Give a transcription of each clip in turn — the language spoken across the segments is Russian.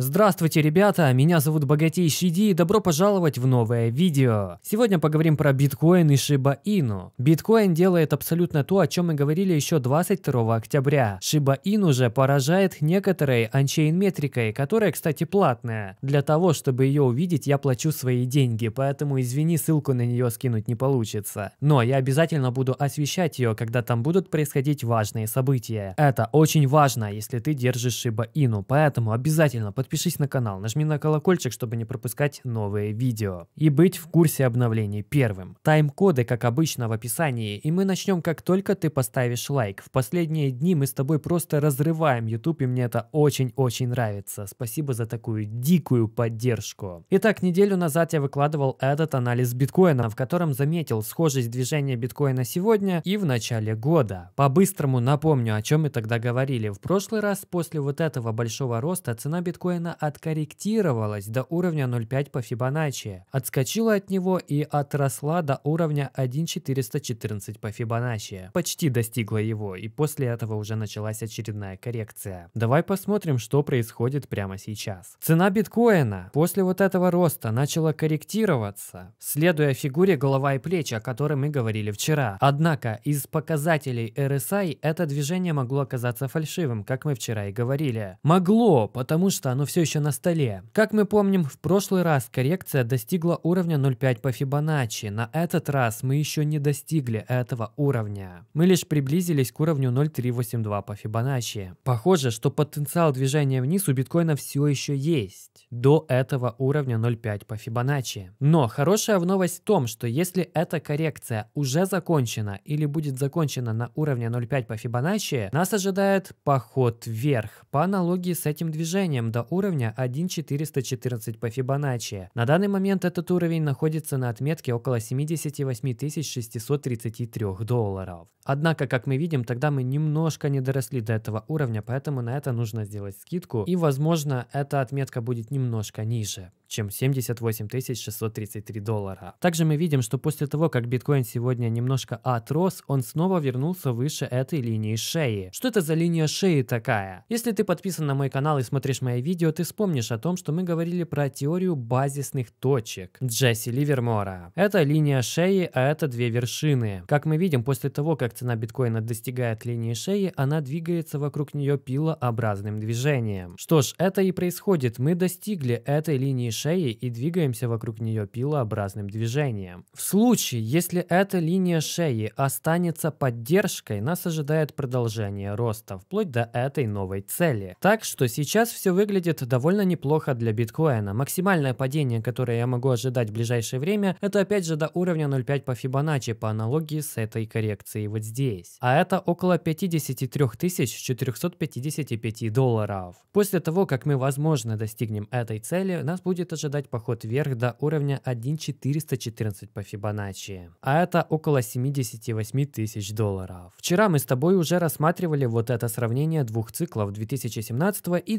Здравствуйте, ребята! Меня зовут Богатейший Ди и добро пожаловать в новое видео. Сегодня поговорим про биткоин и Shiba Inu. Биткоин делает абсолютно то, о чем мы говорили еще 22 октября. Shiba Inu же поражает некоторой анчейн метрикой, которая, кстати, платная. Для того, чтобы ее увидеть, я плачу свои деньги, поэтому извини, ссылку на нее скинуть не получится. Но я обязательно буду освещать ее, когда там будут происходить важные события. Это очень важно, если ты держишь Shiba Inu, поэтому обязательно подпишись на канал, нажми на колокольчик, чтобы не пропускать новые видео. И быть в курсе обновлений первым. Тайм-коды, как обычно, в описании, и мы начнем, как только ты поставишь лайк. В последние дни мы с тобой просто разрываем YouTube, и мне это очень-очень нравится. Спасибо за такую дикую поддержку. Итак, неделю назад я выкладывал этот анализ биткоина, в котором заметил схожесть движения биткоина сегодня и в начале года. По-быстрому напомню, о чем мы тогда говорили. В прошлый раз после вот этого большого роста цена биткоина биткоина откорректировалась до уровня 0,5 по Фибоначчи, отскочила от него и отросла до уровня 1,414 по Фибоначчи. Почти достигла его, и после этого уже началась очередная коррекция. Давай посмотрим, что происходит прямо сейчас. Цена биткоина после вот этого роста начала корректироваться, следуя фигуре голова и плечи, о которой мы говорили вчера. Однако из показателей RSI это движение могло оказаться фальшивым, как мы вчера и говорили. Могло, потому что оно все еще на столе. Как мы помним, в прошлый раз коррекция достигла уровня 0,5 по Фибоначчи. На этот раз мы еще не достигли этого уровня. Мы лишь приблизились к уровню 0,382 по Фибоначчи. Похоже, что потенциал движения вниз у биткоина все еще есть. До этого уровня 0,5 по Фибоначчи. Но хорошая новость в том, что если эта коррекция уже закончена или будет закончена на уровне 0,5 по Фибоначчи, нас ожидает поход вверх по аналогии с этим движением до уровня уровня 1,414 по Фибоначчи. На данный момент этот уровень находится на отметке около 78 633 долларов. Однако, как мы видим, тогда мы немножко не доросли до этого уровня, поэтому на это нужно сделать скидку. И, возможно, эта отметка будет немножко ниже чем 78 633 доллара. Также мы видим, что после того, как биткоин сегодня немножко отрос, он снова вернулся выше этой линии шеи. Что это за линия шеи такая? Если ты подписан на мой канал и смотришь мои видео, ты вспомнишь о том, что мы говорили про теорию базисных точек Джесси Ливермора. Это линия шеи, а это две вершины. Как мы видим, после того, как цена биткоина достигает линии шеи, она двигается вокруг нее пилообразным движением. Что ж, это и происходит. Мы достигли этой линии шеи и двигаемся вокруг нее пилообразным движением. В случае, если эта линия шеи останется поддержкой, нас ожидает продолжение роста, вплоть до этой новой цели. Так что сейчас все выглядит довольно неплохо для биткоина. Максимальное падение, которое я могу ожидать в ближайшее время, это опять же до уровня 0,5 по Фибоначчи по аналогии с этой коррекцией вот здесь. А это около 53 455 долларов. После того, как мы возможно достигнем этой цели, нас будет ожидать поход вверх до уровня 1,414 по Фибоначчи, а это около 78 тысяч долларов. Вчера мы с тобой уже рассматривали вот это сравнение двух циклов 2017 и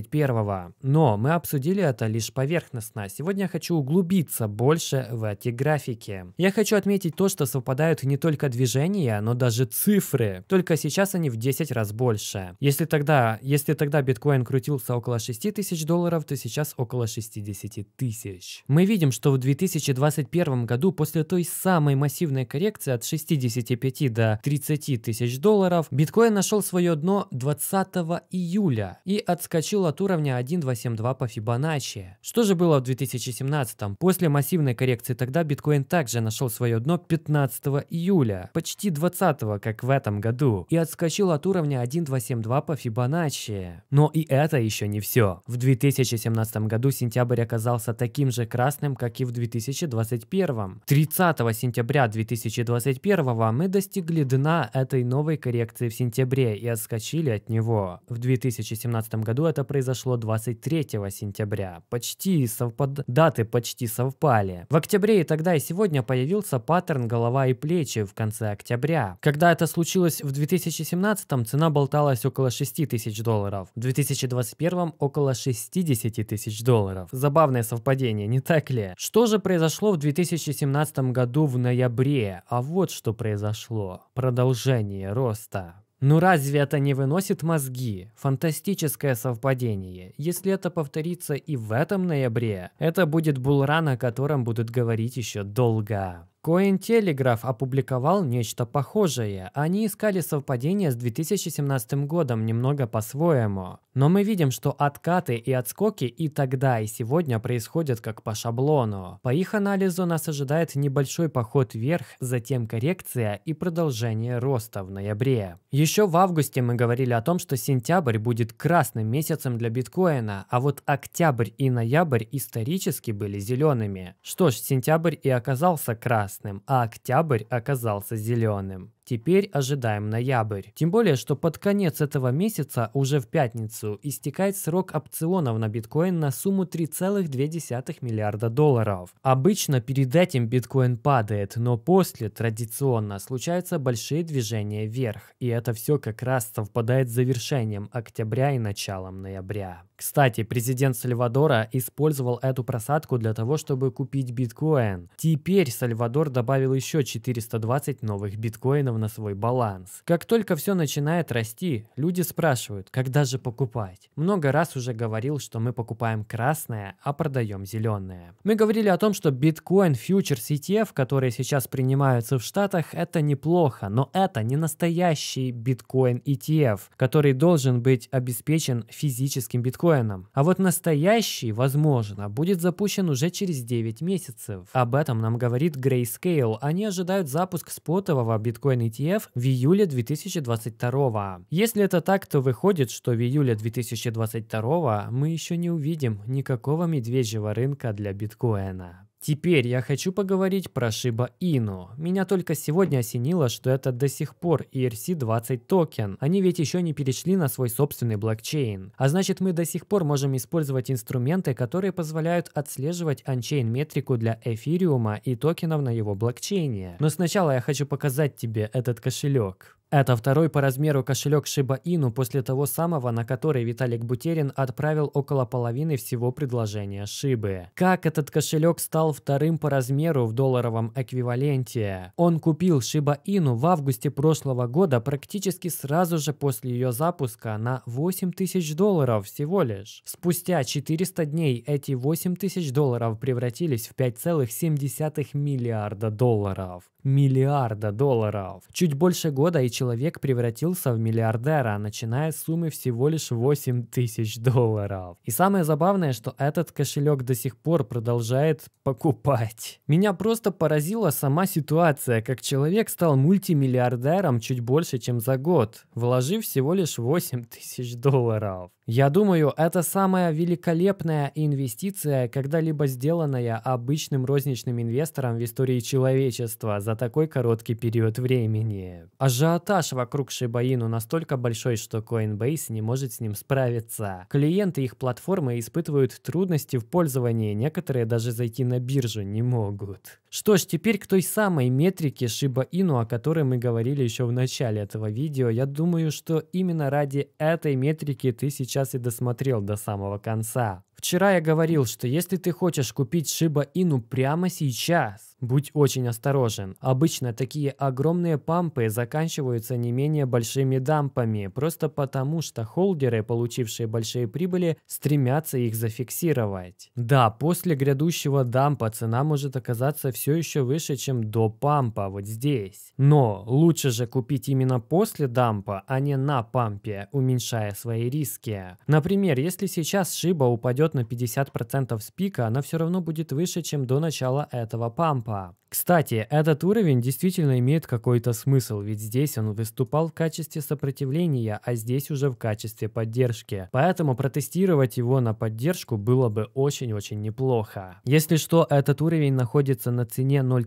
2021, но мы обсудили это лишь поверхностно. Сегодня я хочу углубиться больше в эти графики. Я хочу отметить то, что совпадают не только движения, но даже цифры. Только сейчас они в 10 раз больше. Если тогда, если тогда биткоин крутился около 6 тысяч долларов, то сейчас около 60 тысяч. Мы видим, что в 2021 году после той самой массивной коррекции от 65 до 30 тысяч долларов, биткоин нашел свое дно 20 июля и отскочил от уровня 1.272 по Фибоначчи. Что же было в 2017? После массивной коррекции тогда биткоин также нашел свое дно 15 июля, почти 20 как в этом году, и отскочил от уровня 1.272 по Фибоначчи. Но и это еще не все. В 2017 году сентябрь оказался таким же красным, как и в 2021. 30 сентября 2021 мы достигли дна этой новой коррекции в сентябре и отскочили от него. В 2017 году это произошло 23 сентября. Почти совпад... Даты почти совпали. В октябре и тогда и сегодня появился паттерн голова и плечи в конце октября. Когда это случилось в 2017, цена болталась около 6 тысяч долларов. В 2021 около 60 тысяч долларов. Забавное совпадение, не так ли? Что же произошло в 2017 году в ноябре? А вот что произошло. Продолжение роста. Ну разве это не выносит мозги? Фантастическое совпадение. Если это повторится и в этом ноябре, это будет булран, о котором будут говорить еще долго. Cointelegraph опубликовал нечто похожее. Они искали совпадение с 2017 годом немного по-своему. Но мы видим, что откаты и отскоки и тогда, и сегодня происходят как по шаблону. По их анализу нас ожидает небольшой поход вверх, затем коррекция и продолжение роста в ноябре. Еще в августе мы говорили о том, что сентябрь будет красным месяцем для биткоина, а вот октябрь и ноябрь исторически были зелеными. Что ж, сентябрь и оказался красным красным, а октябрь оказался зеленым. Теперь ожидаем ноябрь. Тем более, что под конец этого месяца, уже в пятницу, истекает срок опционов на биткоин на сумму 3,2 миллиарда долларов. Обычно перед этим биткоин падает, но после традиционно случаются большие движения вверх. И это все как раз совпадает с завершением октября и началом ноября. Кстати, президент Сальвадора использовал эту просадку для того, чтобы купить биткоин. Теперь Сальвадор добавил еще 420 новых биткоинов на свой баланс. Как только все начинает расти, люди спрашивают, когда же покупать. Много раз уже говорил, что мы покупаем красное, а продаем зеленое. Мы говорили о том, что биткоин фьючерс ETF, которые сейчас принимаются в Штатах, это неплохо, но это не настоящий биткоин ETF, который должен быть обеспечен физическим биткоином. А вот настоящий, возможно, будет запущен уже через 9 месяцев. Об этом нам говорит Grayscale. Они ожидают запуск спотового биткоин ETF в июле 2022. Если это так, то выходит, что в июле 2022 мы еще не увидим никакого медвежьего рынка для биткоина. Теперь я хочу поговорить про Shiba Inu. Меня только сегодня осенило, что это до сих пор ERC-20 токен. Они ведь еще не перешли на свой собственный блокчейн. А значит мы до сих пор можем использовать инструменты, которые позволяют отслеживать on-chain метрику для эфириума и токенов на его блокчейне. Но сначала я хочу показать тебе этот кошелек. Это второй по размеру кошелек Shiba Inu после того самого, на который Виталик Бутерин отправил около половины всего предложения Шибы. Как этот кошелек стал вторым по размеру в долларовом эквиваленте? Он купил Shiba Inu в августе прошлого года практически сразу же после ее запуска на 8 тысяч долларов всего лишь. Спустя 400 дней эти 8 тысяч долларов превратились в 5,7 миллиарда долларов. Миллиарда долларов. Чуть больше года и человек превратился в миллиардера, начиная с суммы всего лишь 8 тысяч долларов. И самое забавное, что этот кошелек до сих пор продолжает покупать. Меня просто поразила сама ситуация, как человек стал мультимиллиардером чуть больше, чем за год, вложив всего лишь 8 тысяч долларов. Я думаю, это самая великолепная инвестиция, когда-либо сделанная обычным розничным инвестором в истории человечества за такой короткий период времени. Ажиотаж вокруг Шибаину настолько большой, что Coinbase не может с ним справиться. Клиенты их платформы испытывают трудности в пользовании, некоторые даже зайти на биржу не могут. Что ж, теперь к той самой метрике Shiba Inu, о которой мы говорили еще в начале этого видео. Я думаю, что именно ради этой метрики ты сейчас и досмотрел до самого конца. Вчера я говорил, что если ты хочешь купить Shiba Inu прямо сейчас, Будь очень осторожен. Обычно такие огромные пампы заканчиваются не менее большими дампами, просто потому что холдеры, получившие большие прибыли, стремятся их зафиксировать. Да, после грядущего дампа цена может оказаться все еще выше, чем до пампа вот здесь. Но лучше же купить именно после дампа, а не на пампе, уменьшая свои риски. Например, если сейчас шиба упадет на 50% с пика, она все равно будет выше, чем до начала этого пампа Europa. Кстати, этот уровень действительно имеет какой-то смысл, ведь здесь он выступал в качестве сопротивления, а здесь уже в качестве поддержки. Поэтому протестировать его на поддержку было бы очень-очень неплохо. Если что, этот уровень находится на цене 0,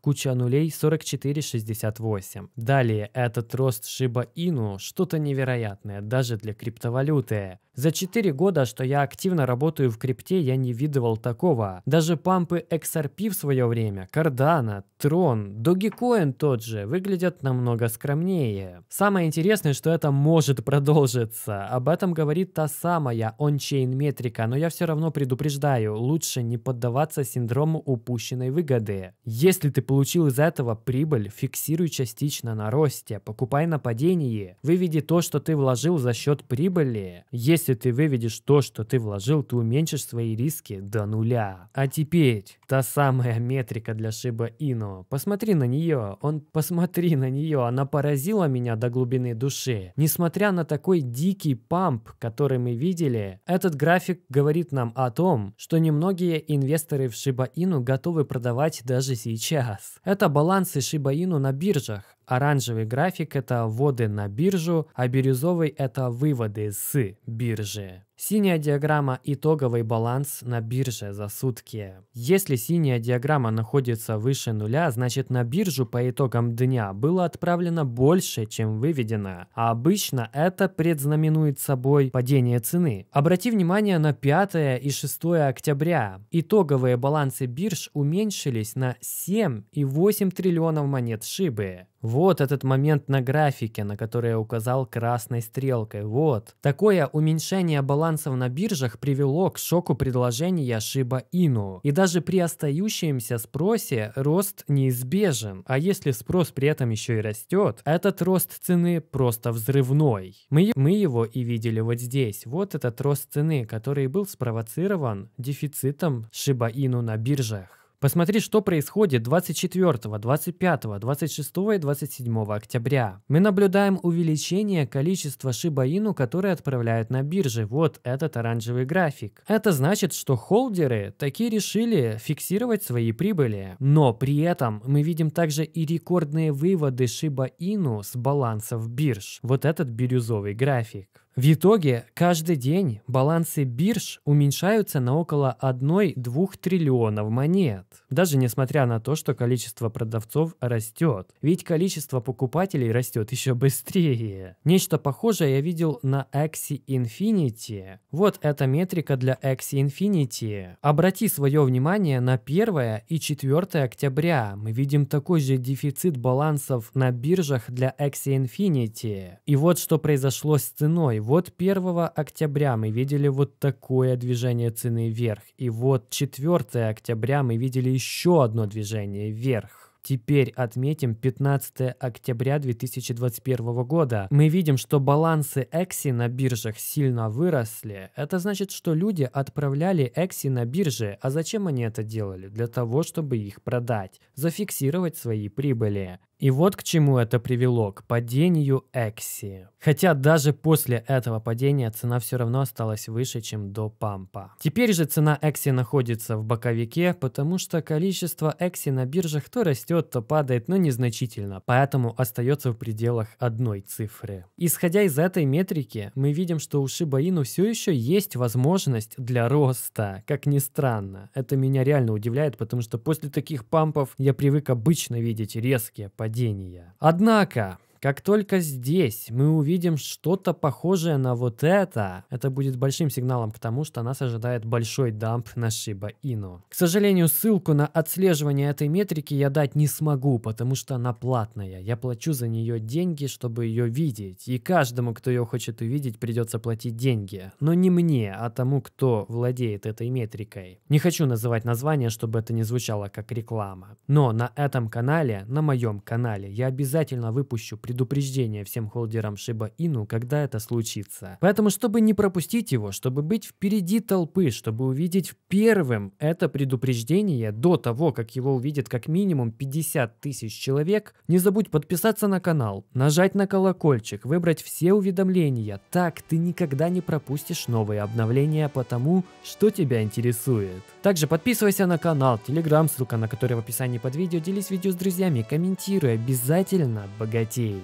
куча нулей 44,68. Далее, этот рост Shiba Inu что-то невероятное, даже для криптовалюты. За 4 года, что я активно работаю в крипте, я не видывал такого. Даже пампы XRP в свое время, Cardano, Cardano, Tron, Dogecoin тот же выглядят намного скромнее. Самое интересное, что это может продолжиться. Об этом говорит та самая ончейн метрика, но я все равно предупреждаю, лучше не поддаваться синдрому упущенной выгоды. Если ты получил из этого прибыль, фиксируй частично на росте, покупай на падении, выведи то, что ты вложил за счет прибыли. Если ты выведешь то, что ты вложил, ты уменьшишь свои риски до нуля. А теперь та самая метрика для Shiba Inu. Посмотри на нее, он посмотри на нее, она поразила меня до глубины души. Несмотря на такой дикий памп, который мы видели, этот график говорит нам о том, что немногие инвесторы в Shiba Inu готовы продавать даже сейчас. Это балансы Shiba Inu на биржах. Оранжевый график – это вводы на биржу, а бирюзовый – это выводы с биржи. Синяя диаграмма – итоговый баланс на бирже за сутки. Если синяя диаграмма находится выше нуля, значит на биржу по итогам дня было отправлено больше, чем выведено, а обычно это предзнаменует собой падение цены. Обрати внимание на 5 и 6 октября. Итоговые балансы бирж уменьшились на 7,8 триллионов монет Шибы. Вот этот момент на графике, на который я указал красной стрелкой. Вот. Такое уменьшение балансов на биржах привело к шоку предложения Shiba Inu. И даже при остающемся спросе рост неизбежен. А если спрос при этом еще и растет, этот рост цены просто взрывной. Мы, мы его и видели вот здесь. Вот этот рост цены, который был спровоцирован дефицитом Shiba Inu на биржах. Посмотри, что происходит 24, 25, 26 и 27 октября. Мы наблюдаем увеличение количества шибаину, которые отправляют на биржи. Вот этот оранжевый график. Это значит, что холдеры такие решили фиксировать свои прибыли. Но при этом мы видим также и рекордные выводы шибаину с балансов бирж. Вот этот бирюзовый график. В итоге каждый день балансы бирж уменьшаются на около 1-2 триллионов монет, даже несмотря на то, что количество продавцов растет, ведь количество покупателей растет еще быстрее. Нечто похожее я видел на Axie Infinity. Вот эта метрика для Axie Infinity. Обрати свое внимание на 1 и 4 октября. Мы видим такой же дефицит балансов на биржах для Axie Infinity. И вот что произошло с ценой вот 1 октября мы видели вот такое движение цены вверх. И вот 4 октября мы видели еще одно движение вверх. Теперь отметим 15 октября 2021 года. Мы видим, что балансы Экси на биржах сильно выросли. Это значит, что люди отправляли Экси на бирже. А зачем они это делали? Для того, чтобы их продать, зафиксировать свои прибыли. И вот к чему это привело, к падению Экси. Хотя даже после этого падения цена все равно осталась выше, чем до пампа. Теперь же цена Экси находится в боковике, потому что количество Экси на биржах то растет, то падает, но незначительно, поэтому остается в пределах одной цифры. Исходя из этой метрики, мы видим, что у Inu все еще есть возможность для роста, как ни странно. Это меня реально удивляет, потому что после таких пампов я привык обычно видеть резкие падения падения. Однако, как только здесь мы увидим что-то похожее на вот это, это будет большим сигналом к тому, что нас ожидает большой дамп на Shiba Inu. К сожалению, ссылку на отслеживание этой метрики я дать не смогу, потому что она платная. Я плачу за нее деньги, чтобы ее видеть. И каждому, кто ее хочет увидеть, придется платить деньги. Но не мне, а тому, кто владеет этой метрикой. Не хочу называть название, чтобы это не звучало как реклама. Но на этом канале, на моем канале, я обязательно выпущу предупреждение всем холдерам Shiba Inu, когда это случится. Поэтому, чтобы не пропустить его, чтобы быть впереди толпы, чтобы увидеть первым это предупреждение до того, как его увидит как минимум 50 тысяч человек, не забудь подписаться на канал, нажать на колокольчик, выбрать все уведомления. Так ты никогда не пропустишь новые обновления по тому, что тебя интересует. Также подписывайся на канал, телеграм, ссылка на который в описании под видео, делись видео с друзьями, комментируй, обязательно богатей.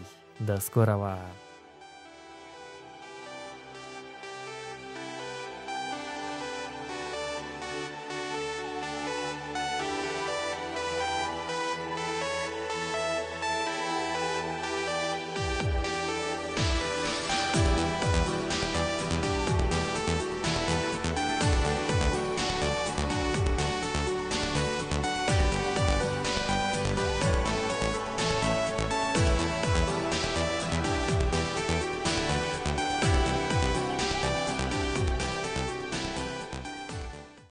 До скорого!